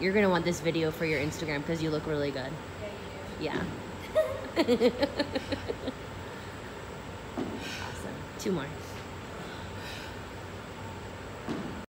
You're gonna want this video for your Instagram because you look really good. Yeah, awesome. Two more.